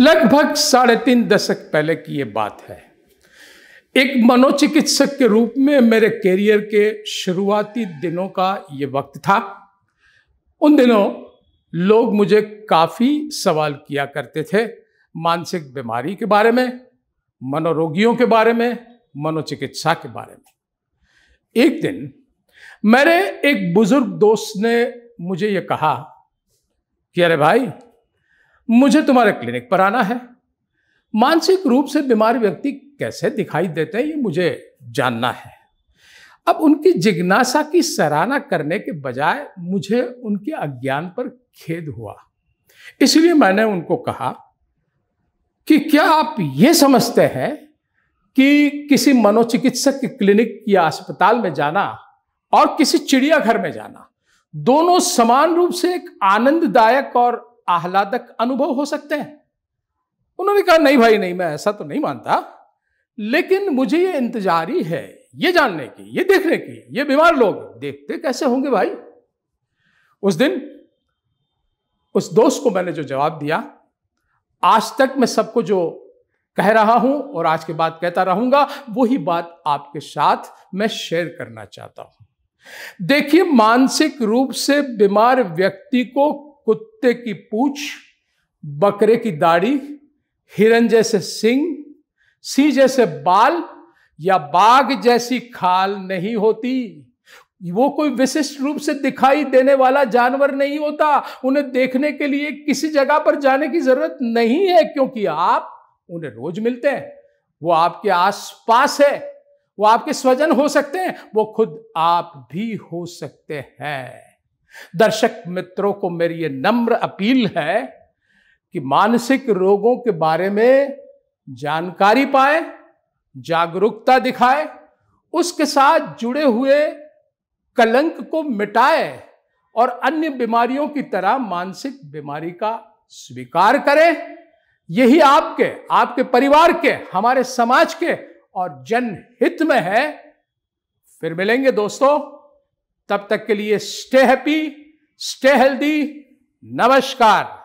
लगभग साढ़े तीन दशक पहले की ये बात है। एक मनोचिकित्सक के रूप में मेरे कैरियर के शुरुआती दिनों का ये वक्त था। उन दिनों लोग मुझे काफ़ी सवाल किया करते थे मानसिक बीमारी के बारे में, मनोरोगियों के बारे में, मनोचिकित्सा के बारे में। एक दिन मेरे एक बुज़ुर्ग दोस्त ने मुझे ये कहा कि, अरे भाई मुझे तुम्हारे क्लिनिक पर आना है। मानसिक रूप से बीमार व्यक्ति कैसे दिखाई देते हैं, ये मुझे जानना है। अब उनकी जिज्ञासा की सराहना करने के बजाय मुझे उनके अज्ञान पर खेद हुआ। इसलिए मैंने उनको कहा कि क्या आप ये समझते हैं कि किसी मनोचिकित्सक के क्लिनिक या अस्पताल में जाना और किसी चिड़ियाघर में जाना दोनों समान रूप से एक आनंददायक और आह्लादक अनुभव हो सकते हैं। उन्होंने कहा, नहीं भाई, नहीं, मैं ऐसा तो नहीं मानता। लेकिन मुझे ये इंतजारी है, ये जानने की, ये देखने की, ये बीमार लोग, देखते कैसे होंगे भाई? उस दिन, उस दोस्त को मैंने जो जवाब दिया, आज तक मैं सबको जो कह रहा हूँ और आज के बाद कहता रहूँगा, वही बात आपके साथ मैं शेयर करना चाहता हूँ। देखिए, मानसिक रूप से बीमार व्यक्ति को कुत्ते की पूछ, बकरे की दाढ़ी, हिरन जैसे सिंह सी जैसे बाल या बाघ जैसी खाल नहीं होती। वो कोई विशिष्ट रूप से दिखाई देने वाला जानवर नहीं होता। उन्हें देखने के लिए किसी जगह पर जाने की ज़रूरत नहीं है, क्योंकि आप, उन्हें रोज मिलते हैं। वो आपके आसपास है। वो आपके स्वजन हो सकते हैं। वो खुद आप भी हो सकते हैं। दर्शक मित्रों को मेरी ये नम्र अपील है कि मानसिक रोगों के बारे में जानकारी पाए, जागरूकता दिखाए, उसके साथ जुड़े हुए कलंक को मिटाए और अन्य बीमारियों की तरह मानसिक बीमारी का स्वीकार करें। यही आपके आपके परिवार के, हमारे समाज के और जनहित में है। फिर मिलेंगे दोस्तों। तब तक के लिए स्टे हैप्पी स्टे हेल्दी नमस्कार।